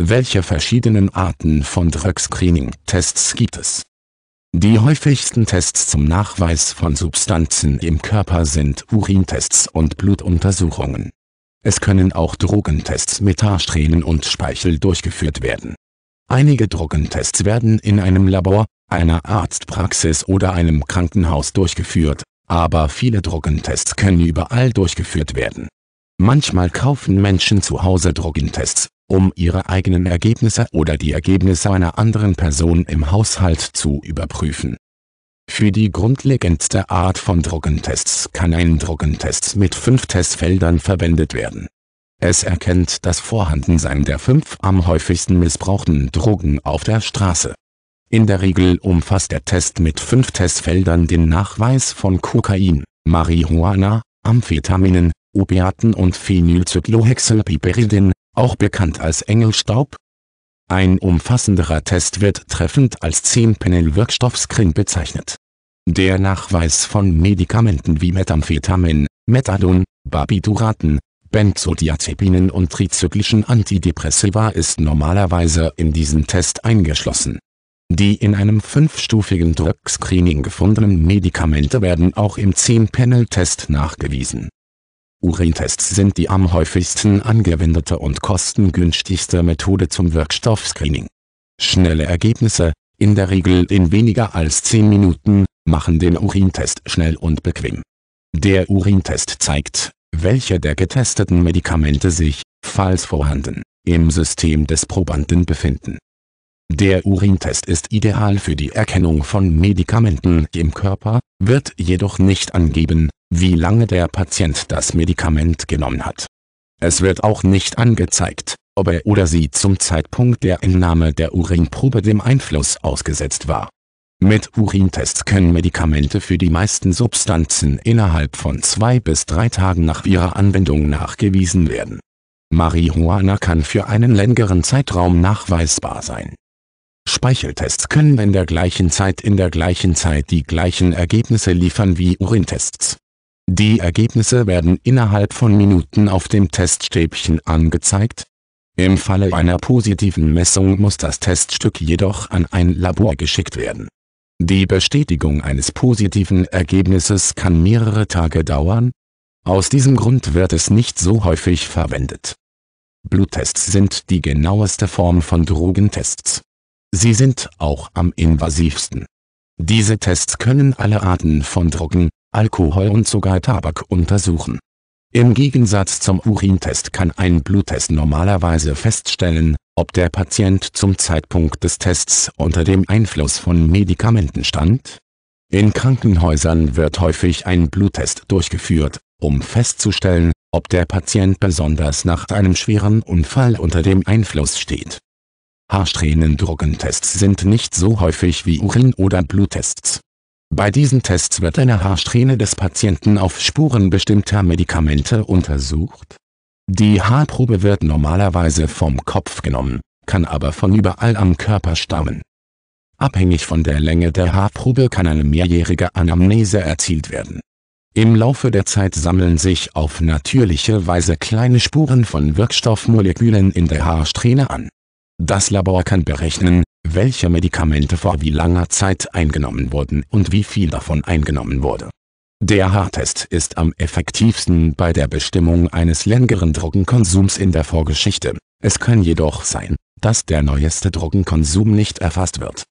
Welche verschiedenen Arten von Drug-Screening-Tests gibt es? Die häufigsten Tests zum Nachweis von Substanzen im Körper sind Urintests und Blutuntersuchungen. Es können auch Drogentests mit Haarsträhnen und Speichel durchgeführt werden. Einige Drogentests werden in einem Labor, einer Arztpraxis oder einem Krankenhaus durchgeführt, aber viele Drogentests können überall durchgeführt werden. Manchmal kaufen Menschen zu Hause Drogentests, um ihre eigenen Ergebnisse oder die Ergebnisse einer anderen Person im Haushalt zu überprüfen. Für die grundlegendste Art von Drogentests kann ein Drogentest mit fünf Testfeldern verwendet werden. Es erkennt das Vorhandensein der fünf am häufigsten missbrauchten Drogen auf der Straße. In der Regel umfasst der Test mit fünf Testfeldern den Nachweis von Kokain, Marihuana, Amphetaminen, Opiaten und Phenylcyclohexylpiperidin, auch bekannt als Engelstaub. Ein umfassenderer Test wird treffend als 10-Penel-Wirkstoff-Screen bezeichnet. Der Nachweis von Medikamenten wie Methamphetamin, Methadon, Barbituraten, Benzodiazepinen und trizyklischen Antidepressiva ist normalerweise in diesen Test eingeschlossen. Die in einem fünfstufigen Drug-Screening gefundenen Medikamente werden auch im 10-Panel-Test nachgewiesen Urintests sind die am häufigsten angewendete und kostengünstigste Methode zum Wirkstoffscreening. Schnelle Ergebnisse, in der Regel in weniger als 10 Minuten, machen den Urintest schnell und bequem. Der Urintest zeigt, welche der getesteten Medikamente sich, falls vorhanden, im System des Probanden befinden. Der Urintest ist ideal für die Erkennung von Medikamenten im Körper, wird jedoch nicht angeben, wie lange der Patient das Medikament genommen hat. Es wird auch nicht angezeigt, ob er oder sie zum Zeitpunkt der Entnahme der Urinprobe dem Einfluss ausgesetzt war. Mit Urintests können Medikamente für die meisten Substanzen innerhalb von zwei bis drei Tagen nach ihrer Anwendung nachgewiesen werden. Marihuana kann für einen längeren Zeitraum nachweisbar sein. Speicheltests können in der gleichen Zeit in der gleichen Zeit die gleichen Ergebnisse liefern wie Urintests. Die Ergebnisse werden innerhalb von Minuten auf dem Teststäbchen angezeigt. Im Falle einer positiven Messung muss das Teststück jedoch an ein Labor geschickt werden. Die Bestätigung eines positiven Ergebnisses kann mehrere Tage dauern. Aus diesem Grund wird es nicht so häufig verwendet. Bluttests sind die genaueste Form von Drogentests. Sie sind auch am invasivsten. Diese Tests können alle Arten von Drogen, Alkohol und sogar Tabak untersuchen. Im Gegensatz zum Urintest kann ein Bluttest normalerweise feststellen, ob der Patient zum Zeitpunkt des Tests unter dem Einfluss von Medikamenten stand. In Krankenhäusern wird häufig ein Bluttest durchgeführt, um festzustellen, ob der Patient besonders nach einem schweren Unfall unter dem Einfluss steht. Haarsträhnendruckentests sind nicht so häufig wie Urin- oder Bluttests. Bei diesen Tests wird eine Haarsträhne des Patienten auf Spuren bestimmter Medikamente untersucht. Die Haarprobe wird normalerweise vom Kopf genommen, kann aber von überall am Körper stammen. Abhängig von der Länge der Haarprobe kann eine mehrjährige Anamnese erzielt werden. Im Laufe der Zeit sammeln sich auf natürliche Weise kleine Spuren von Wirkstoffmolekülen in der Haarsträhne an. Das Labor kann berechnen, welche Medikamente vor wie langer Zeit eingenommen wurden und wie viel davon eingenommen wurde. Der Haartest ist am effektivsten bei der Bestimmung eines längeren Drogenkonsums in der Vorgeschichte. Es kann jedoch sein, dass der neueste Drogenkonsum nicht erfasst wird